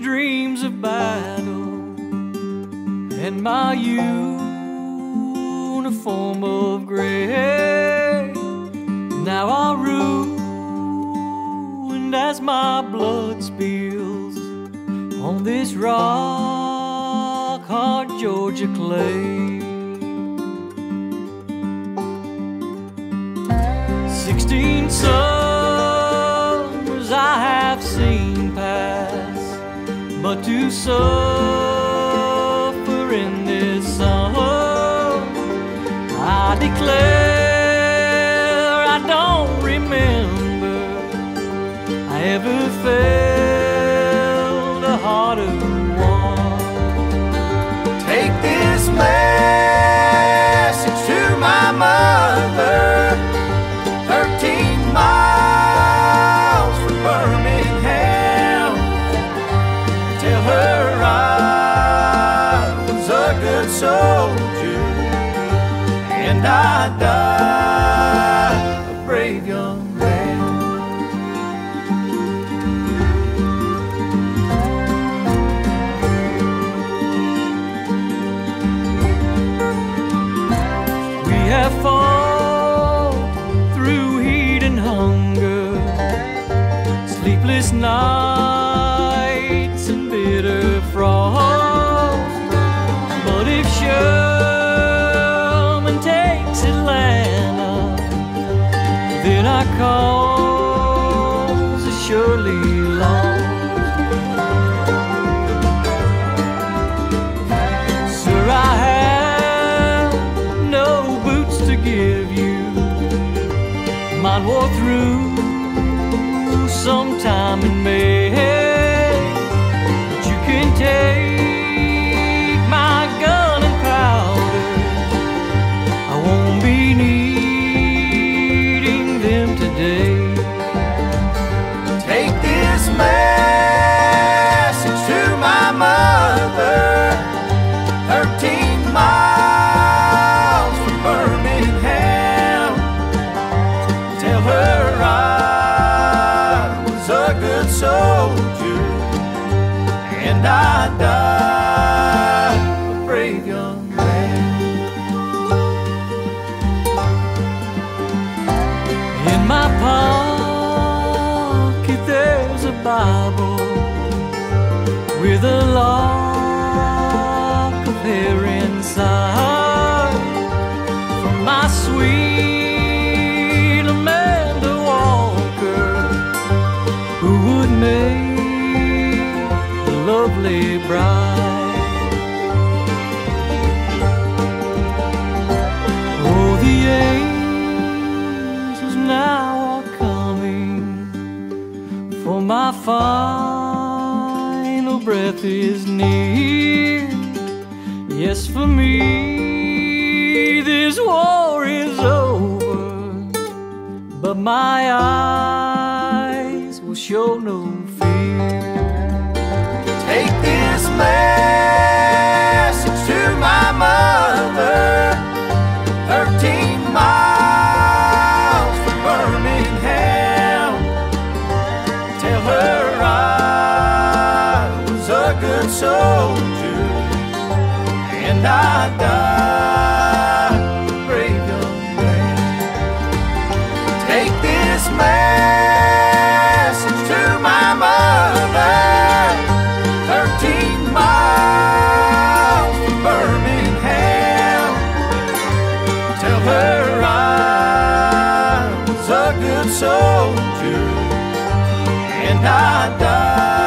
dreams of battle and my uniform of gray. Now I'm ruined as my blood spills on this rock hard Georgia clay. Sixteen summers but to suffer in this sun, I declare soldier and I died a brave young man. We have fought through heat and hunger, sleepless nights cause is surely lost. Sir, I have no boots to give you. Mine wore through sometime in May. But you can take pocket there's a Bible with a lock of hair inside from my sweet Amanda Walker, who would make a lovely bride. My final breath is near. Yes, for me, this war is over, but my eyes will show no fear. Take this message to my mother. Thirteen miles soldier and I died a brave man. Take this message to my mother. Thirteen miles from Birmingham. Tell her I was a good soldier and I died.